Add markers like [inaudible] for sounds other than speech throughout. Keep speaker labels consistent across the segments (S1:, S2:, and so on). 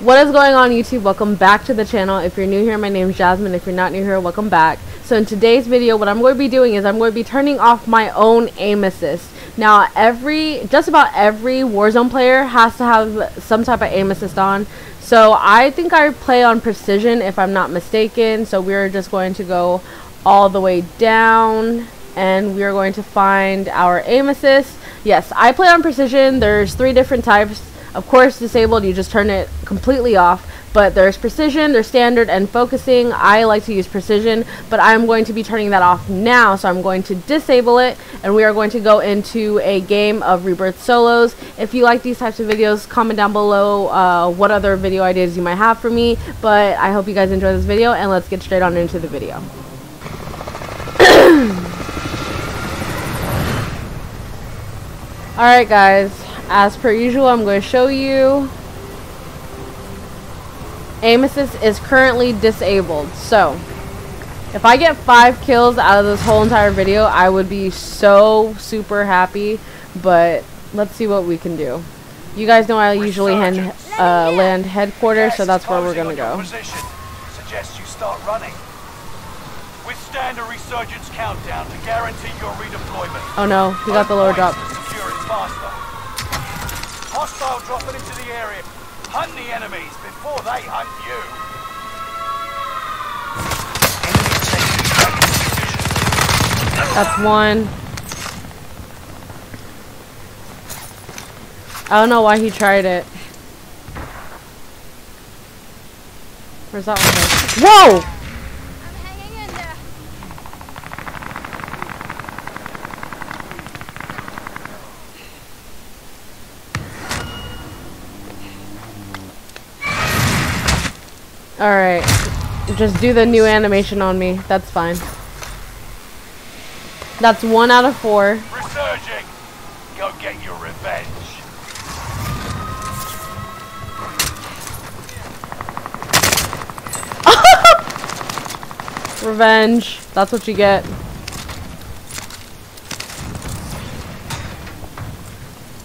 S1: What is going on YouTube? Welcome back to the channel. If you're new here, my name is Jasmine. If you're not new here, welcome back. So in today's video, what I'm going to be doing is I'm going to be turning off my own aim assist. Now every, just about every Warzone player has to have some type of aim assist on. So I think I play on precision if I'm not mistaken. So we're just going to go all the way down and we are going to find our aim assist. Yes, I play on precision. There's three different types. Of course, disabled, you just turn it completely off. But there's precision, there's standard, and focusing. I like to use precision, but I'm going to be turning that off now. So I'm going to disable it, and we are going to go into a game of Rebirth Solos. If you like these types of videos, comment down below uh, what other video ideas you might have for me. But I hope you guys enjoy this video, and let's get straight on into the video. [coughs] Alright guys, as per usual, I'm going to show you. Aim assist is currently disabled. So, if I get 5 kills out of this whole entire video, I would be so super happy. But, let's see what we can do. You guys know I usually hand, uh, land headquarters, so that's where we're going to go.
S2: Suggest you start running. Withstand a resurgence countdown to guarantee your redeployment.
S1: Oh no, we got the lower drop.
S2: Hostile dropping into the area. Hunt the enemies before they hunt you.
S1: That's one. I don't know why he tried it. Where's that one? Whoa! Alright. Just do the new animation on me. That's fine. That's one out of four.
S2: Resurging. Go get your revenge. [laughs]
S1: revenge. That's what you get.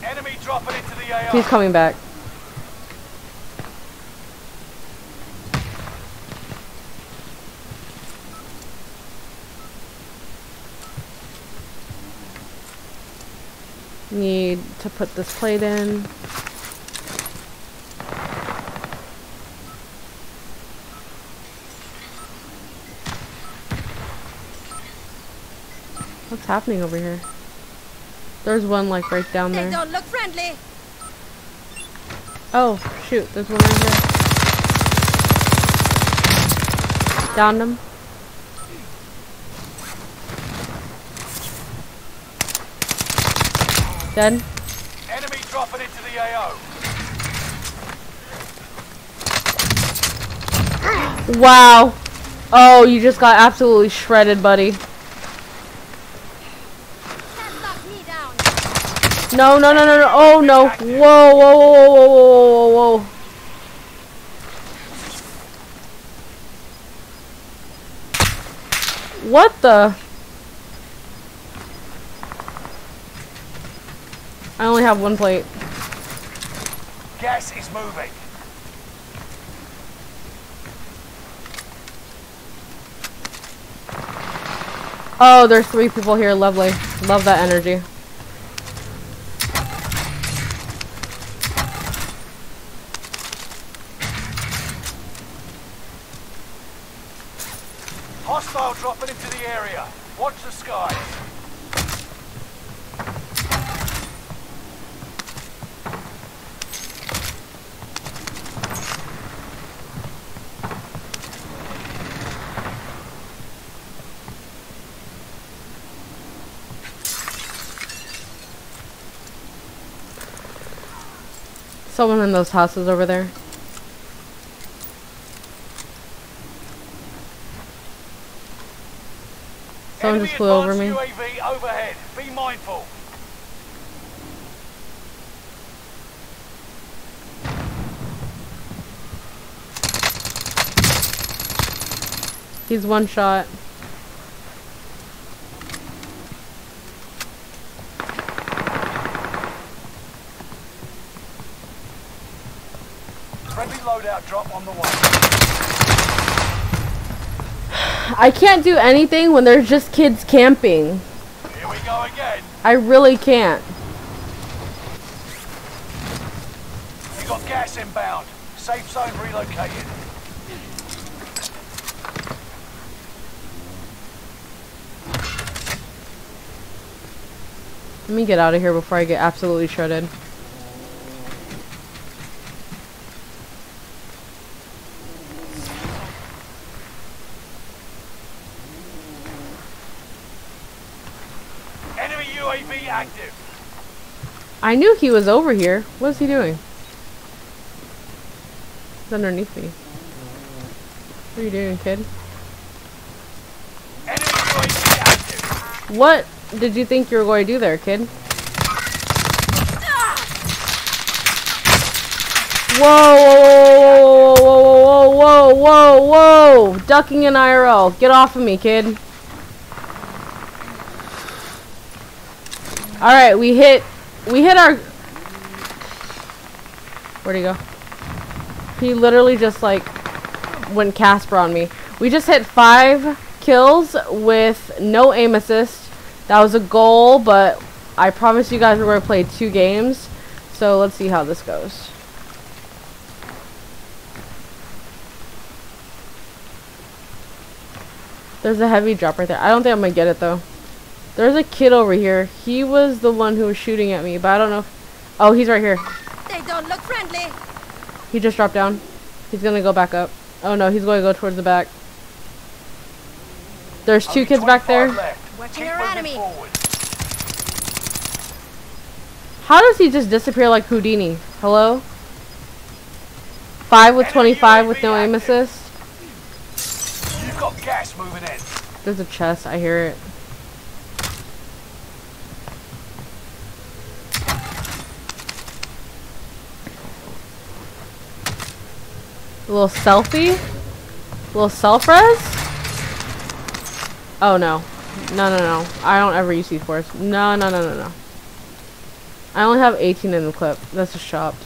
S2: Enemy dropping into the AO.
S1: He's coming back. Need to put this plate in. What's happening over here? There's one like right down there.
S3: They don't look friendly.
S1: Oh, shoot, there's one right here. Downed him. Dead.
S2: Enemy dropping into the AO.
S1: Wow. Oh, you just got absolutely shredded, buddy. No, no, no, no, no. Oh, no. Whoa, whoa, whoa, whoa, whoa, whoa, whoa, whoa. What the? I only have one plate.
S2: Gas is moving.
S1: Oh, there's three people here. Lovely. Love that energy.
S2: Hostile dropping into the area. Watch the skies.
S1: Someone in those houses over there. Someone
S2: Enemy
S1: just flew over me.
S2: UAV overhead. Be mindful.
S1: He's one shot.
S2: Heavy loadout drop on the way.
S1: I can't do anything when there's just kids camping.
S2: Here we go again.
S1: I really can't.
S2: You got gas inbound. Safe zone relocated.
S1: Let me get out of here before I get absolutely shredded.
S2: Enemy UAV active.
S1: I knew he was over here. What is he doing? He's underneath me. What are you doing, kid? What did you think you were going to do there, kid? Whoa, whoa, whoa, whoa, whoa, whoa, whoa, whoa, Ducking in IRL. Get off of me, kid. Alright, we hit, we hit our... Where'd he go? He literally just, like, went Casper on me. We just hit five kills with no aim assist. That was a goal, but I promise you guys we're going to play two games. So let's see how this goes. There's a heavy drop right there. I don't think I'm going to get it, though. There's a kid over here. He was the one who was shooting at me, but I don't know if... Oh, he's right here.
S3: They don't look friendly.
S1: He just dropped down. He's going to go back up. Oh, no, he's going to go towards the back. There's two kids back there.
S2: Left.
S3: Watching
S2: Keep
S3: our
S2: moving
S3: enemy.
S1: How does he just disappear like Houdini? Hello? 5 with 25 with no aim assist?
S2: You've got gas moving in.
S1: There's a chest. I hear it. A little selfie? A little self-res? Oh no. No, no, no. I don't ever use C4s. No, no, no, no, no. I only have 18 in the clip. That's just chopped.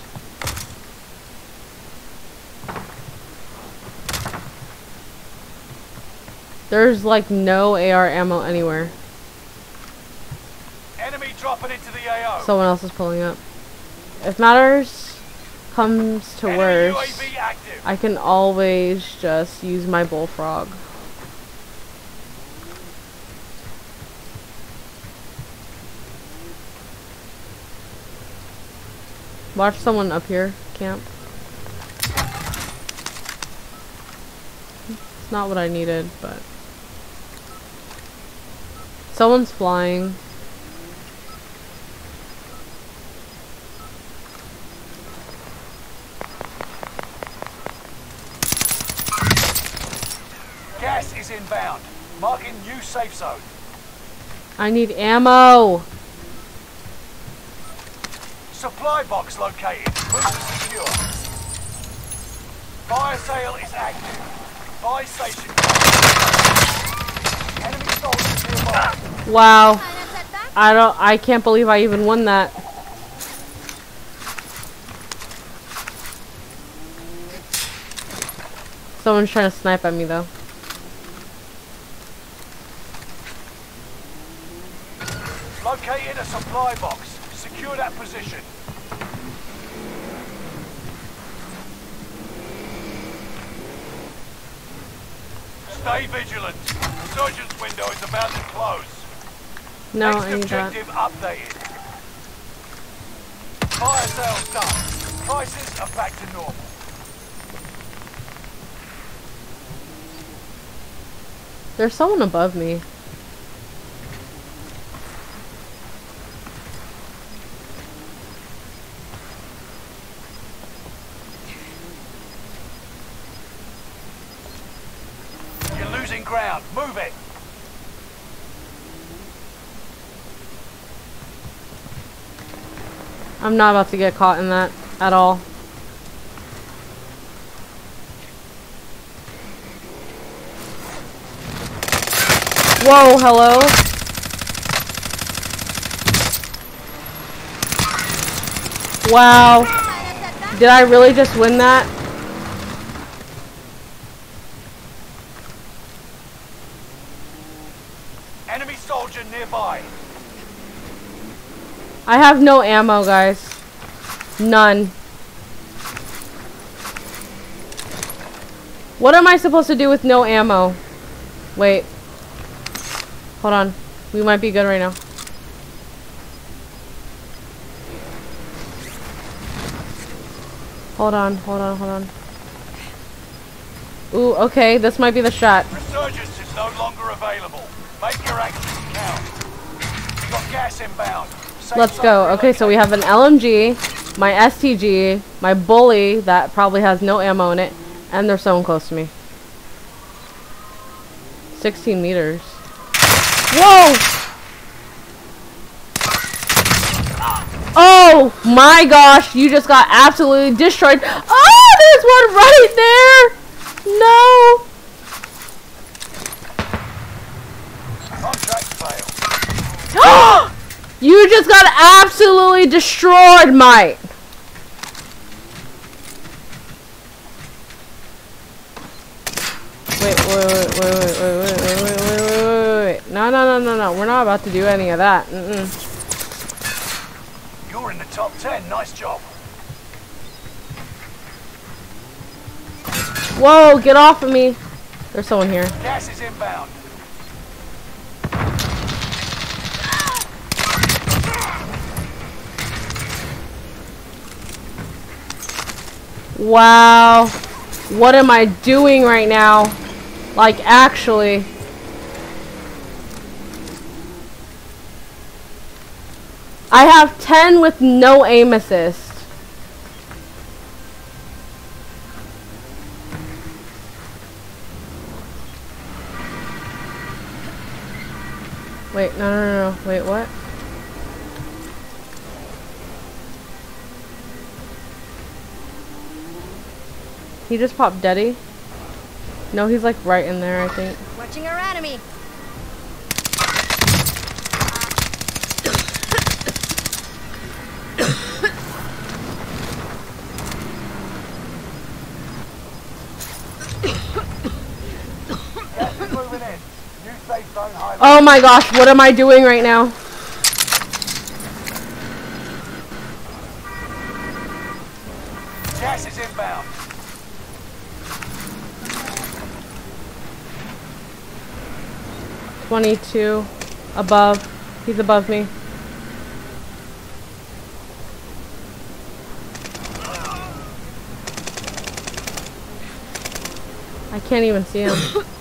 S1: There's like no AR ammo anywhere.
S2: Enemy dropping into the AO.
S1: Someone else is pulling up. If matters comes to worse, I can always just use my bullfrog. Watch someone up here camp. It's not what I needed, but someone's flying.
S2: Inbound. Marking new safe zone.
S1: I need ammo.
S2: Supply box located. Move to secure. Fire sale is active. Buy station. Enemy soldiers nearby.
S1: Wow.
S3: Sign of setback.
S1: I don't I can't believe I even won that. Someone's trying to snipe at me though.
S2: Located a supply box. Secure that position. Stay vigilant. Resurgence window is about to close.
S1: No,
S2: Next
S1: I need that.
S2: updated. Fire sales done. Prices are back to normal.
S1: There's someone above me.
S2: You're losing ground. Move it.
S1: I'm not about to get caught in that at all. Whoa, hello? Wow. Did I really just win that?
S2: nearby.
S1: I have no ammo, guys. None. What am I supposed to do with no ammo? Wait. Hold on. We might be good right now. Hold on, hold on, hold on. Ooh, okay, this might be the shot.
S2: Resurgence is no longer available. Make your actions count. You got gas inbound.
S1: Let's go. Okay, so we have an LMG, my STG, my bully that probably has no ammo in it, and they're so close to me. 16 meters. Whoa! Oh my gosh, you just got absolutely destroyed. Oh, there's one right there! No! [gasps]
S2: Contract failed. [gasps] [gasps]
S1: you just got absolutely destroyed, mate. Wait, wait, wait, wait, wait, wait, wait, wait, wait, wait, wait, wait, wait. No, no, no, no, no. We're not about to do any of that. Mm-mm.
S2: You're in the top 10. Nice job.
S1: Whoa, get off of me. There's someone here.
S2: Gas is inbound.
S1: Wow. What am I doing right now? Like, actually. I have 10 with no aim assist. Wait, no, no, no, no. Wait, what? He just popped Daddy. No, he's like right in there, I think.
S3: Watching our enemy.
S2: Gas is moving in. New safe zone highway.
S1: Oh my gosh, what am I doing right now? 22 above. He's above me. I can't even see him. [coughs]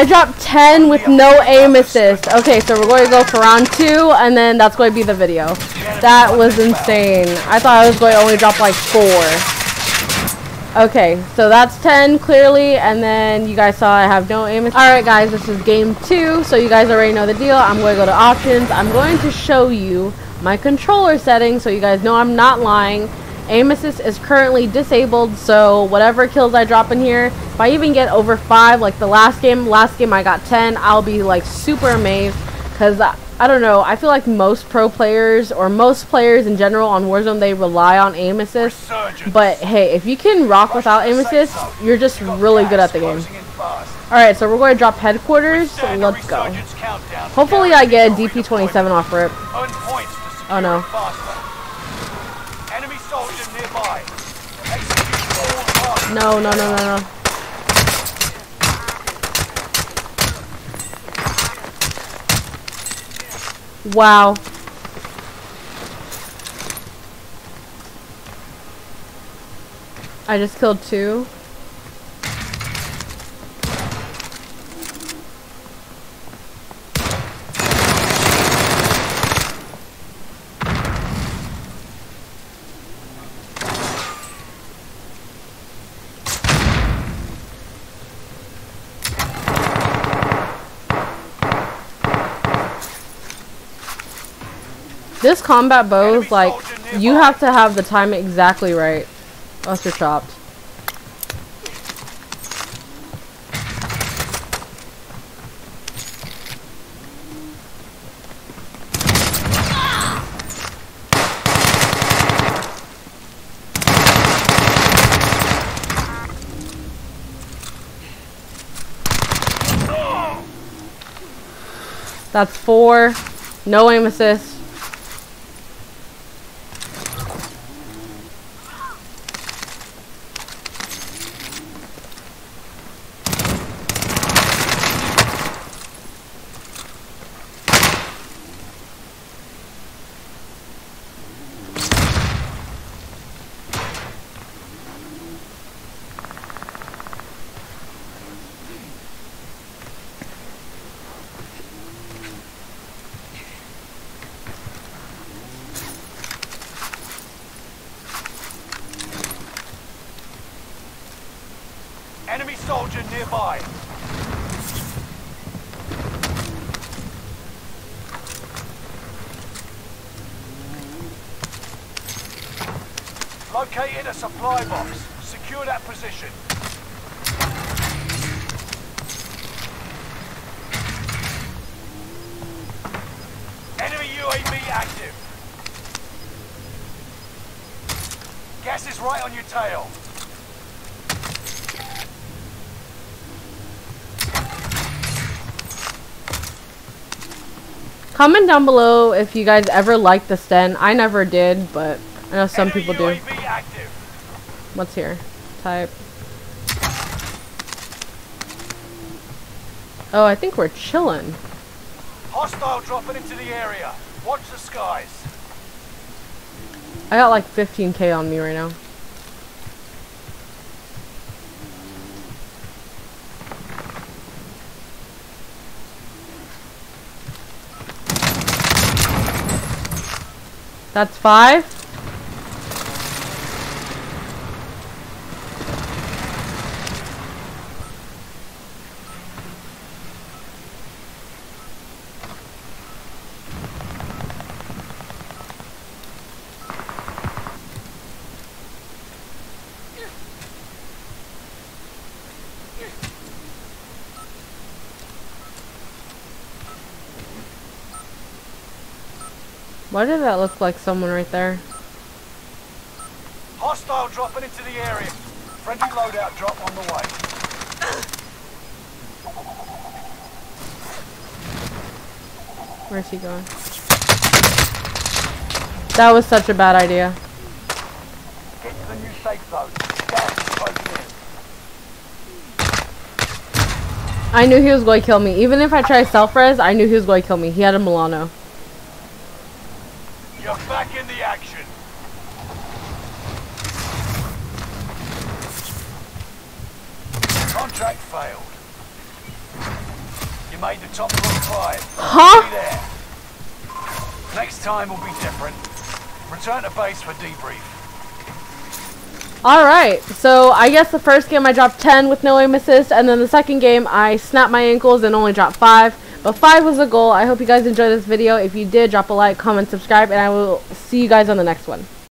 S1: I dropped 10 with no aim assist. Okay, so we're going to go for round two, and then that's going to be the video. That was insane. I thought I was going to only drop like four. Okay, so that's 10 clearly, and then you guys saw I have no aim assist. Alright guys, this is game two, so you guys already know the deal. I'm going to go to options. I'm going to show you my controller settings, so you guys know I'm not lying. Aim assist is currently disabled, so whatever kills I drop in here, if I even get over 5, like the last game, last game I got 10, I'll be like super amazed, because I, I don't know, I feel like most pro players, or most players in general on Warzone, they rely on aim assist,
S2: Resurgence.
S1: but hey, if you can rock without aim assist, you're just really good at the game.
S2: Closing in fast.
S1: Alright, so we're going to drop headquarters, so let's go.
S2: resurgence countdown to
S1: Hopefully I get a DP27 off rip.
S2: redeployment. Earn points to oh, secure
S1: Oh, no.
S2: it faster. Enemy soldier nearby. Execute all targets.
S1: No, no, no, no, no. Wow. I just killed two. This combat bow is like, you have to have the time exactly right. Unless you're chopped. That's four. No aim assist.
S2: Soldier nearby. Located a supply box. Secure that position. Enemy UAV active. Gas is right on your tail.
S1: Comment down below if you guys ever liked the Sten. I never did, but I know some people do. What's here? Type. Oh, I think we're chilling.
S2: Hostile dropping into the area. Watch the skies.
S1: I got like 15k on me right now. That's five. Why did that look like someone right there?
S2: Hostile dropping into the area. Friendly loadout drop on the way.
S1: Where's he going? That was such a bad idea.
S2: Get to the new safe zone. Gas is closing in.
S1: I knew he was going to kill me. Even if I tried self-res, I knew he was going to kill me. He had a Milano.
S2: Back in the action. Contract failed. You made the top five.
S1: Huh?
S2: There. Next time will be different. Return to base for debrief.
S1: Alright, so I guess the first game I dropped 10 with no aim assist, and then the second game I snapped my ankles and only dropped 5. But 5 was the goal. I hope you guys enjoyed this video. If you did, drop a like, comment, subscribe, and I will see you guys on the next one.